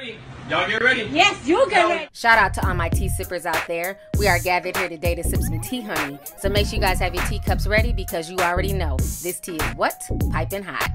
ready. Y'all get ready. Yes, you get ready. Shout out to all my tea sippers out there. We are gathered here today to sip some tea, honey. So make sure you guys have your teacups ready because you already know this tea is what? Piping hot.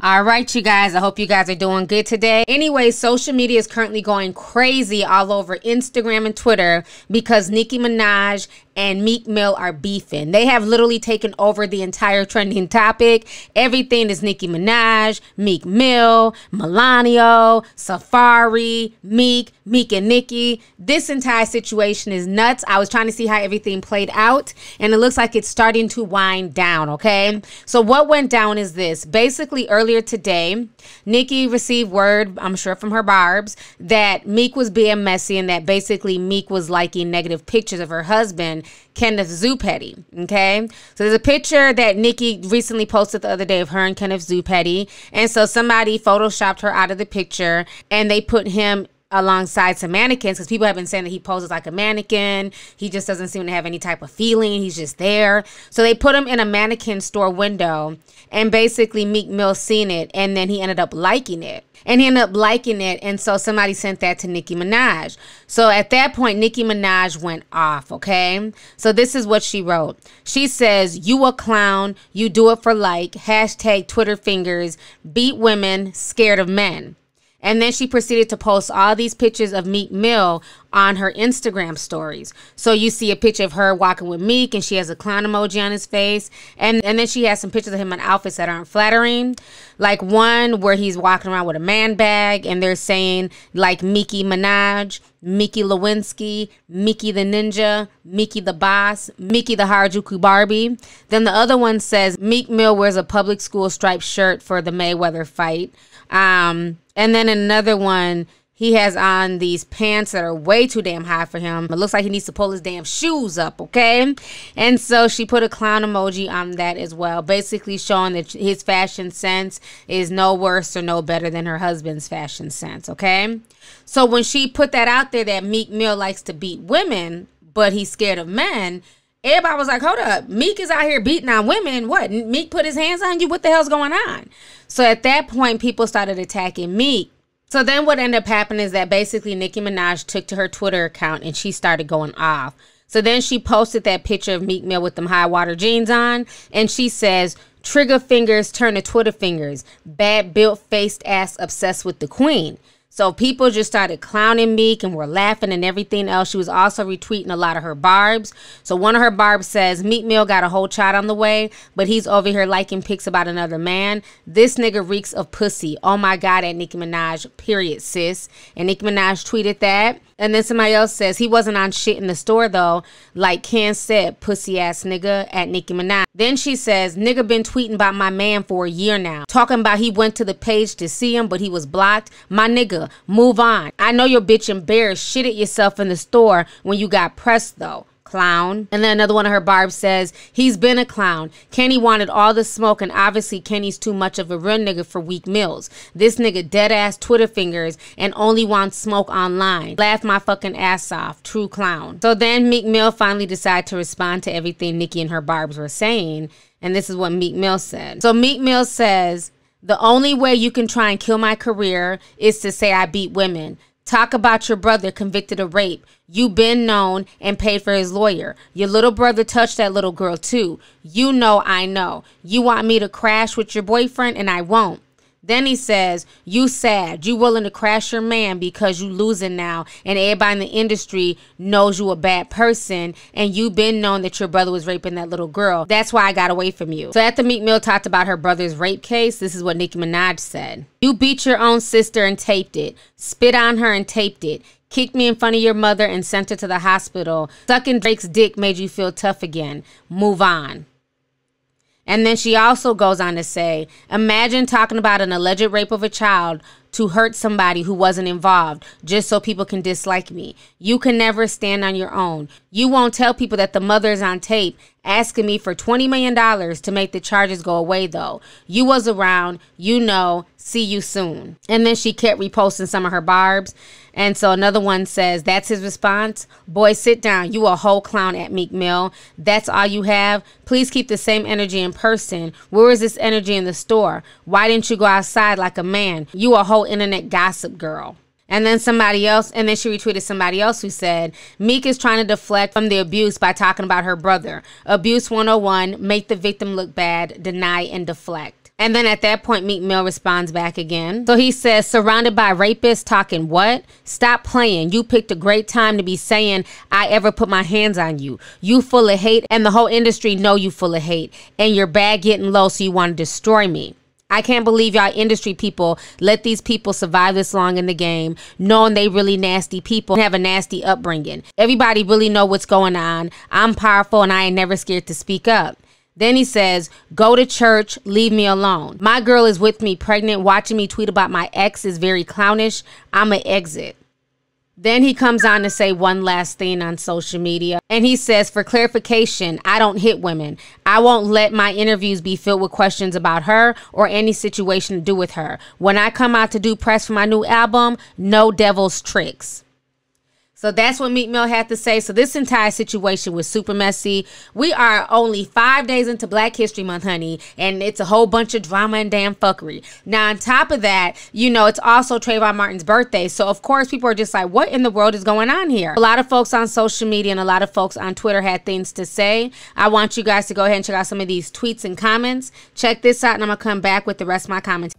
All right, you guys. I hope you guys are doing good today. Anyway, social media is currently going crazy all over Instagram and Twitter because Nicki Minaj and Meek Mill are beefing. They have literally taken over the entire trending topic. Everything is Nicki Minaj, Meek Mill, Melanio, Safaree, Meek, Meek and Nicki. This entire situation is nuts. I was trying to see how everything played out, and it looks like it's starting to wind down, okay? So, what went down is this. Basically, earlier today, Nicki received word, I'm sure from her barbs, that Meek was being messy and that basically Meek was liking negative pictures of her husband Kenneth Zoo Petty. Okay. So there's a picture that Nicki recently posted the other day of her and Kenneth Zoo Petty. And so somebody photoshopped her out of the picture and they put him alongside some mannequins because people have been saying that he poses like a mannequin. He just doesn't seem to have any type of feeling. He's just there. So they put him in a mannequin store window and basically Meek Mill seen it and then he ended up liking it. And he ended up liking it. And so somebody sent that to Nicki Minaj. So at that point, Nicki Minaj went off, okay? So this is what she wrote. She says, You a clown, you do it for like, hashtag Twitter fingers, beat women, scared of men. And then she proceeded to post all these pictures of Meek Mill on her Instagram stories. So you see a picture of her walking with Meek and she has a clown emoji on his face. And, and then she has some pictures of him in outfits that aren't flattering. Like one where he's walking around with a man bag and they're saying like Mickey Minaj, Mickey Lewinsky, Mickey the Ninja, Mickey the Boss, Mickey the Harajuku Barbie. Then the other one says Meek Mill wears a public school striped shirt for the Mayweather fight. Um, and then another one, he has on these pants that are way too damn high for him. It looks like he needs to pull his damn shoes up, okay? And so she put a clown emoji on that as well, basically showing that his fashion sense is no worse or no better than her husband's fashion sense, okay? So when she put that out there that Meek Mill likes to beat women, but he's scared of men, everybody was like, hold up, Meek is out here beating on women. What? Meek put his hands on you? What the hell's going on? So at that point, people started attacking Meek. So then what ended up happening is that basically Nicki Minaj took to her Twitter account and she started going off. So then she posted that picture of Meek Mill with them high water jeans on and she says, trigger fingers turn to Twitter fingers. Bad built faced ass obsessed with the queen. So people just started clowning Meek and were laughing and everything else. She was also retweeting a lot of her barbs. So one of her barbs says, Meek Mill got a whole child on the way, but he's over here liking pics about another man. This nigga reeks of pussy. Oh my God, at Nicki Minaj, period, sis. And Nicki Minaj tweeted that. And then somebody else says he wasn't on shit in the store though, like Ken said, pussy ass nigga at Nicki Minaj. Then she says, nigga been tweeting about my man for a year now. Talking about he went to the page to see him, but he was blocked. My nigga, move on. I know your bitch embarrassed shit at yourself in the store when you got pressed though clown. And then another one of her barbs says, he's been a clown. Kenny wanted all the smoke, and obviously Kenny's too much of a real nigga for weak mills. This nigga dead ass Twitter fingers and only wants smoke online. Laugh my fucking ass off. True clown. So then Meek Mill finally decided to respond to everything Nicki and her barbs were saying. And this is what Meek Mill said. So Meek Mill says, the only way you can try and kill my career is to say I beat women. Talk about your brother convicted of rape. You been known and paid for his lawyer. Your little brother touched that little girl too. You know I know. You want me to crash with your boyfriend and I won't. Then he says, You sad. You willing to crash your man because you losing now. And everybody in the industry knows you a bad person. And you been known that your brother was raping that little girl. That's why I got away from you. So at the Meek Mill talked about her brother's rape case, this is what Nicki Minaj said. You beat your own sister and taped it. Spit on her and taped it kicked me in front of your mother and sent her to the hospital. Sucking Drake's dick made you feel tough again. Move on. And then she also goes on to say, imagine talking about an alleged rape of a child to hurt somebody who wasn't involved just so people can dislike me. You can never stand on your own. You won't tell people that the mother is on tape asking me for $20 million to make the charges go away though. You was around, you know, see you soon. And then she kept reposting some of her barbs. And so another one says, That's his response. Boy, sit down. You a whole clown at Meek Mill. That's all you have. Please keep the same energy in person. Where is this energy in the store? Why didn't you go outside like a man? You a whole internet gossip girl. And then somebody else, and then she retweeted somebody else who said, Meek is trying to deflect from the abuse by talking about her brother. Abuse 101, make the victim look bad, deny and deflect. And then at that point, Meek Mill responds back again. So he says, surrounded by rapists talking what? Stop playing. You picked a great time to be saying, I ever put my hands on you. You full of hate, and the whole industry know you full of hate. And your bag getting low, so you want to destroy me. I can't believe y'all industry people let these people survive this long in the game, knowing they really nasty people and have a nasty upbringing. Everybody really know what's going on. I'm powerful and I ain't never scared to speak up. Then he says, Go to church, leave me alone. My girl is with me pregnant. Watching me tweet about my ex is very clownish. I'm an exit. Then he comes on to say one last thing on social media. And he says, for clarification, I don't hit women. I won't let my interviews be filled with questions about her or any situation to do with her. When I come out to do press for my new album, no devil's tricks. So that's what Meek Mill had to say. So this entire situation was super messy. We are only five days into Black History Month, honey, and it's a whole bunch of drama and damn fuckery. Now, on top of that, you know, it's also Trayvon Martin's birthday. So, of course, people are just like, what in the world is going on here? A lot of folks on social media and a lot of folks on Twitter had things to say. I want you guys to go ahead and check out some of these tweets and comments. Check this out, and I'm to come back with the rest of my comments.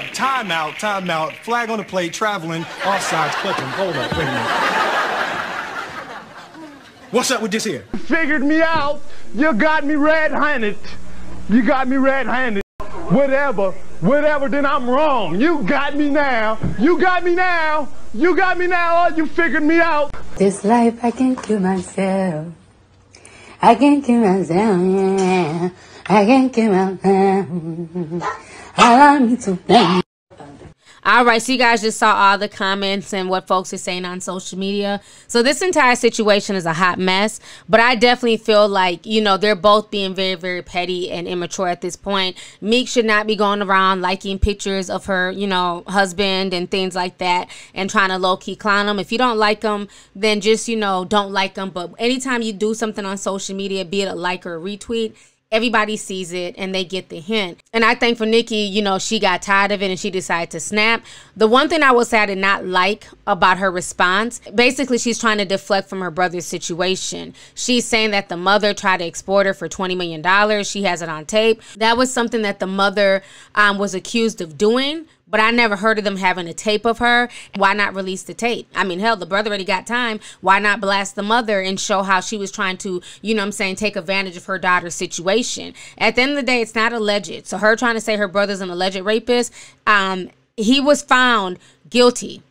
Up. Time out, time out. Flag on the plate, traveling, offsides, clipping. Hold up, wait a minute. What's up with this here? You Figured me out. You got me red-handed. You got me red-handed. Whatever, whatever, then I'm wrong. You got me now. You got me now. You got me now. Oh, you figured me out. This life I can't kill myself. I can't kill myself. I can't kill myself. All right, so you guys just saw all the comments and what folks are saying on social media. So this entire situation is a hot mess, but I definitely feel like, you know, they're both being very, very petty and immature at this point. Meek should not be going around liking pictures of her, you know, husband and things like that and trying to low key clown him. If you don't like them, then just, you know, don't like them. But anytime you do something on social media, be it a like or a retweet, everybody sees it and they get the hint. And I think for Nicki, you know, she got tired of it and she decided to snap. The one thing I will say I did not like about her response, basically she's trying to deflect from her brother's situation. She's saying that the mother tried to export her for $20 million. She has it on tape. That was something that the mother um, was accused of doing but I never heard of them having a tape of her. Why not release the tape? I mean, hell, the brother already got time. Why not blast the mother and show how she was trying to, you know I'm saying, take advantage of her daughter's situation? At the end of the day, it's not alleged. So her trying to say her brother's an alleged rapist, um, he was found guilty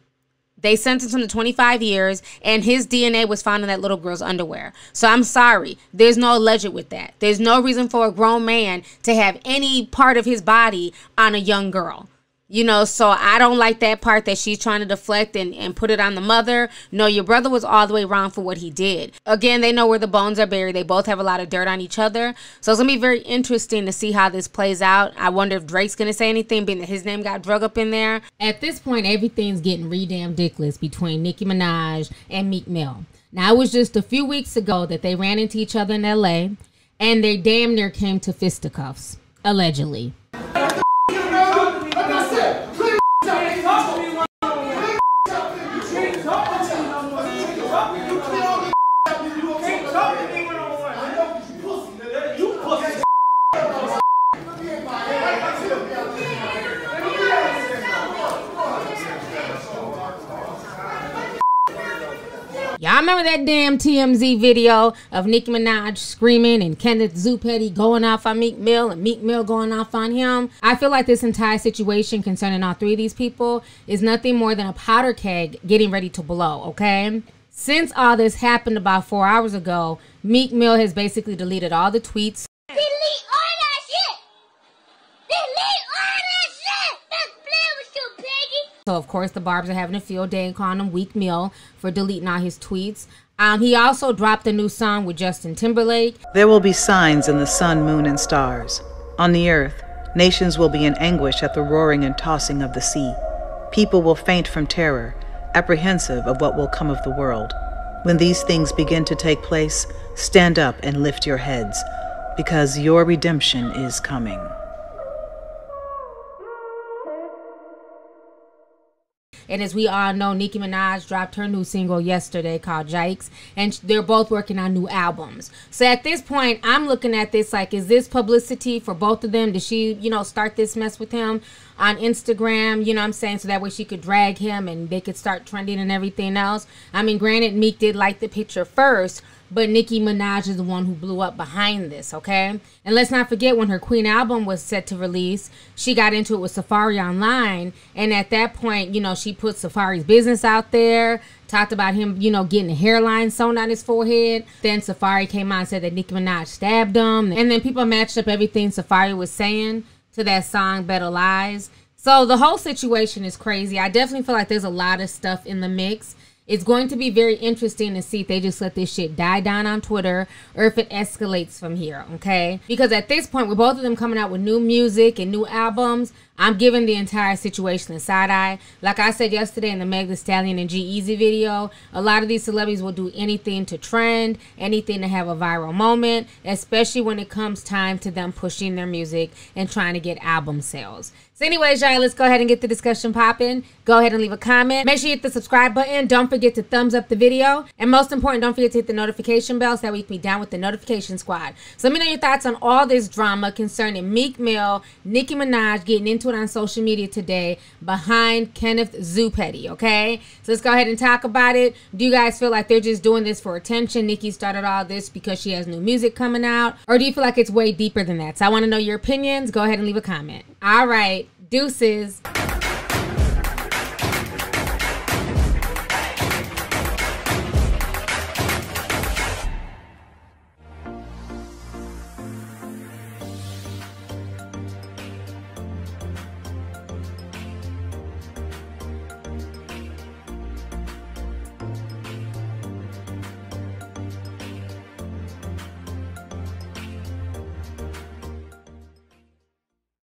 they sentenced him to 25 years, and his DNA was found in that little girl's underwear. So I'm sorry. There's no alleged with that. There's no reason for a grown man to have any part of his body on a young girl. You know, so I don't like that part that she's trying to deflect and, and put it on the mother. No, your brother was all the way wrong for what he did. Again, they know where the bones are buried. They both have a lot of dirt on each other. So it's going to be very interesting to see how this plays out. I wonder if Drake's going to say anything, being that his name got drug up in there. At this point, everything's getting re-damn ridiculous between Nicki Minaj and Meek Mill. Now, it was just a few weeks ago that they ran into each other in LA and they damn near came to fisticuffs, allegedly. Y'all remember that damn TMZ video of Nicki Minaj screaming and Kenneth Zoo Petty going off on Meek Mill and Meek Mill going off on him? I feel like this entire situation concerning all three of these people is nothing more than a powder keg getting ready to blow, okay? Since all this happened about four hours ago, Meek Mill has basically deleted all the tweets. Delete all that shit! Delete all that shit! That's playing with you, piggy! So of course the Barbs are having a field day and calling him Weak meal for deleting all his tweets. Um, he also dropped a new song with Justin Timberlake. There will be signs in the sun, moon, and stars. On the earth, nations will be in anguish at the roaring and tossing of the sea. People will faint from terror, apprehensive of what will come of the world. When these things begin to take place, stand up and lift your heads, because your redemption is coming. And as we all know, Nicki Minaj dropped her new single yesterday called Yikes, and they're both working on new albums. So at this point, I'm looking at this like, is this publicity for both of them? Did she, you know, start this mess with him on Instagram? You know I'm saying? So that way she could drag him and they could start trending and everything else. I mean, granted, Meek did like the picture first, but Nicki Minaj is the one who blew up behind this, okay? And let's not forget when her Queen album was set to release, she got into it with Safaree Online, and at that point, you know, she put Safaree's business out there, talked about him, you know, getting a hairline sewn on his forehead. Then Safaree came out and said that Nicki Minaj stabbed him, and then people matched up everything Safaree was saying to that song Better Lies. So the whole situation is crazy. I definitely feel like there's a lot of stuff in the mix. It's going to be very interesting to see if they just let this shit die down on Twitter or if it escalates from here, okay? Because at this point, with both of them coming out with new music and new albums, I'm giving the entire situation a side eye. Like I said yesterday in the Meg Thee Stallion and G-Eazy video, a lot of these celebrities will do anything to trend, anything to have a viral moment, especially when it comes time to them pushing their music and trying to get album sales. So anyways, y'all, let's go ahead and get the discussion popping. Go ahead and leave a comment. Make sure you hit the subscribe button. Don't forget to thumbs up the video. And most important, don't forget to hit the notification bell so that we can be down with the notification squad. So let me know your thoughts on all this drama concerning Meek Mill, Nicki Minaj getting into on social media today behind Kenneth Zoo Petty, okay? So let's go ahead and talk about it. Do you guys feel like they're just doing this for attention? Nicki started all this because she has new music coming out? Or do you feel like it's way deeper than that? So I want to know your opinions. Go ahead and leave a comment. All right. Deuces.